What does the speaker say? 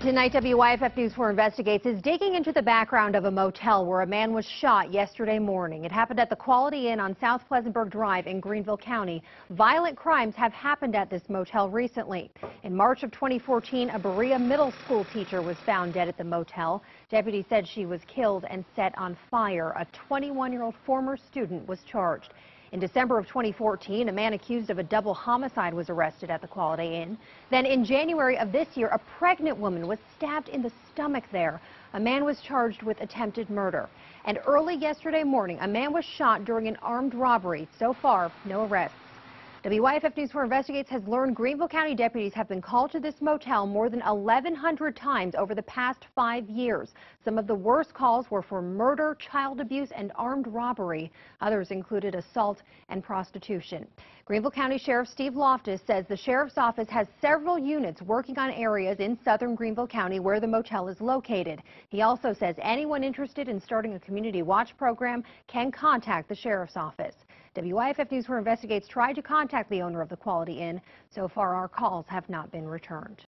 Tonight, WYFF News 4 Investigates is digging into the background of a motel where a man was shot yesterday morning. It happened at the Quality Inn on South Pleasantburg Drive in Greenville County. Violent crimes have happened at this motel recently. In March of 2014, a Berea middle school teacher was found dead at the motel. Deputies said she was killed and set on fire. A 21-year-old former student was charged. In December of 2014, a man accused of a double homicide was arrested at the Quality Inn. Then in January of this year, a pregnant woman was stabbed in the stomach there. A man was charged with attempted murder. And early yesterday morning, a man was shot during an armed robbery. So far, no arrests. WYFF News 4 Investigates has learned Greenville County deputies have been called to this motel more than 1,100 times over the past five years. Some of the worst calls were for murder, child abuse, and armed robbery. Others included assault and prostitution. Greenville County Sheriff Steve Loftis says the sheriff's office has several units working on areas in southern Greenville County where the motel is located. He also says anyone interested in starting a community watch program can contact the sheriff's office. WYFF News 4 Investigates tried to contact the owner of the Quality Inn. So far, our calls have not been returned.